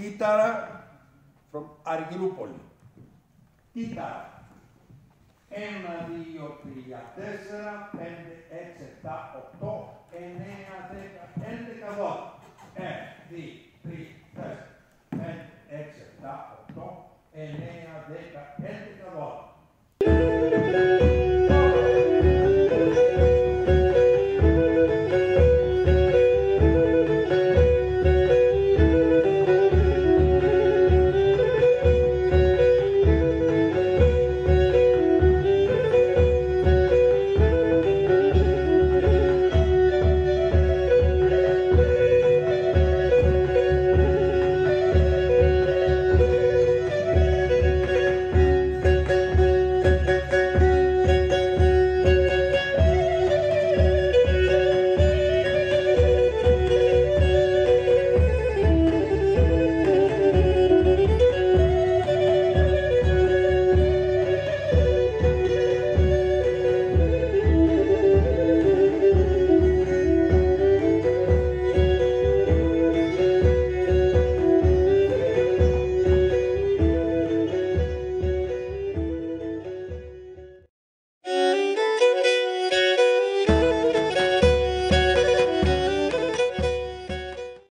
Κιταρά, from Αργυρούπολη. Τίταρα. Ένα, δύο, τρία, τέσσερα, πέντε, έξι, εφτά, οκτώ, 9, 10, έντεκα, 12. Ένα, δύο, τρία, τέσσερα, πέντε, έξι, επτά, οκτώ, εννέα, δέκα, έντεκα, δώδεκα.